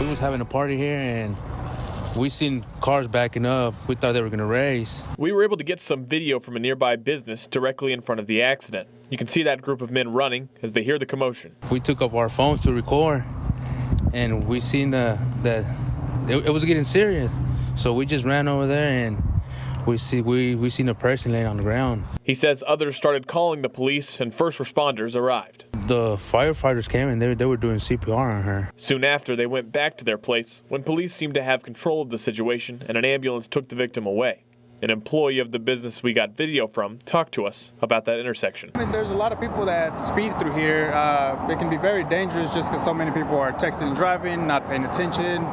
We was having a party here and we seen cars backing up. We thought they were gonna race. We were able to get some video from a nearby business directly in front of the accident. You can see that group of men running as they hear the commotion. We took up our phones to record, and we seen the that it, it was getting serious. So we just ran over there and we see we we seen a person laying on the ground. He says others started calling the police and first responders arrived. The firefighters came and they, they were doing CPR on her. Soon after, they went back to their place when police seemed to have control of the situation and an ambulance took the victim away. An employee of the business we got video from talked to us about that intersection. I mean, there's a lot of people that speed through here. Uh, it can be very dangerous just because so many people are texting and driving, not paying attention.